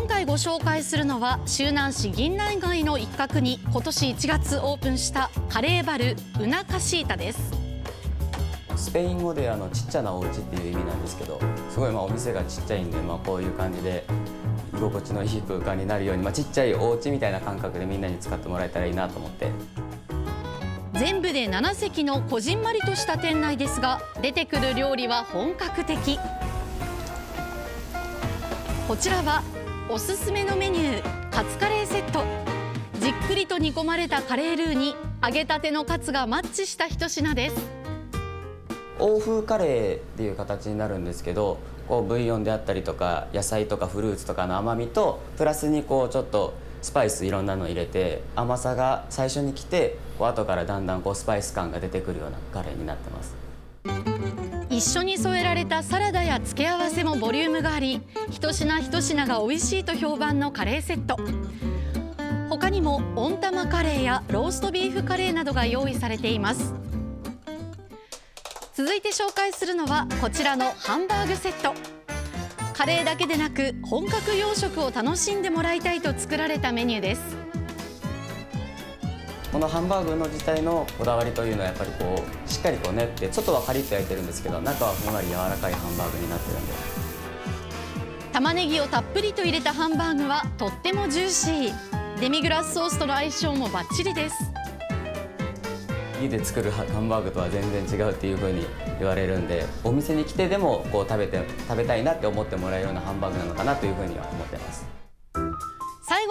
回ご紹介するのは周南市銀内街の一角に今年1月オープンしたカレーバルウナカシータです。スペイン語であのちっちゃなお家っていう意味なんですけどすごいまあお店がちっちゃいんで、まあ、こういう感じで居心地のいい空間になるように、まあ、ちっちゃいお家みたいな感覚でみんなに使ってもらえたらいいなと思って。全部で7席のこじんまりとした店内ですが出てくる料理は本格的。こちらはおすすめのメニューカツカレーセット。じっくりと煮込まれたカレールーに揚げたてのカツがマッチした一品です。欧風カレーっていう形になるんですけどこうブイヨンであったりとか野菜とかフルーツとかの甘みとプラスにこうちょっとスパイスいろんなの入れて甘さが最初に来てこう後からだんだんこうスパイス感が出てくるようなカレーになってます。一緒に添えられたサラダや付け合わせもボリュームがあり一品一品が美味しいと評判のカレーセット。他にも温玉カレーやローストビーフカレーなどが用意されています。続いて紹介するのはこちらのハンバーグセット。カレーだけでなく本格洋食を楽しんでもらいたいと作られたメニューです。このハンバーグの自体のこだわりというのはやっぱりこうしっかりこう練って外はカリッと焼いてるんですけど中はふんわり柔らかいハンバーグになってるんで。玉ねぎをたっぷりと入れたハンバーグはとってもジューシー。デミグラスソースとの相性もバッチリです。家で作るハンバーグとは全然違うっていう風に言われるんでお店に来てでもこう食べて食べたいなって思ってもらえるようなハンバーグなのかなという風には思ってます。最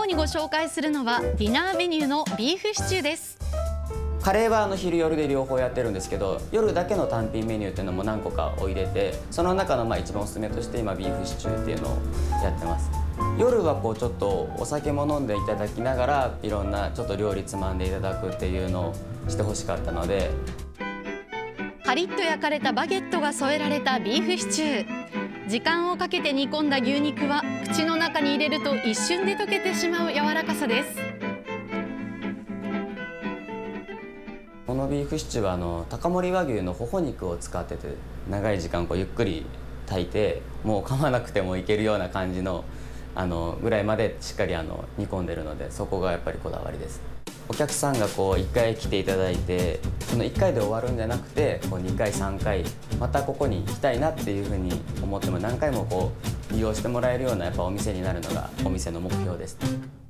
後にご紹介するのはディナーメニューのビーフシチューです。カレーはあの昼夜で両方やってるんですけど夜だけの単品メニューっていうのも何個かを入れてその中のまあ一番おすすめとして今ビーフシチューっていうのをやってます。夜はこうちょっとお酒も飲んでいただきながらいろんなちょっと料理つまんでいただくっていうのをしてほしかったので。カリッと焼かれたバゲットが添えられたビーフシチュー時間をかけて煮込んだ牛肉は口の中に入れると一瞬で溶けてしまう柔らかさです。このビーフシチューはあの高森和牛のほほ肉を使ってて長い時間こうゆっくり炊いてもう噛まなくてもいけるような感じのあのぐらいまでしっかりあの煮込んでるのでそこがやっぱりこだわりですお客さんがこう1回来ていただいてその1回で終わるんじゃなくてこう2回3回またここに行きたいなっていうふうに思っても何回もこう利用してもらえるようなやっぱお店になるのがお店の目標です。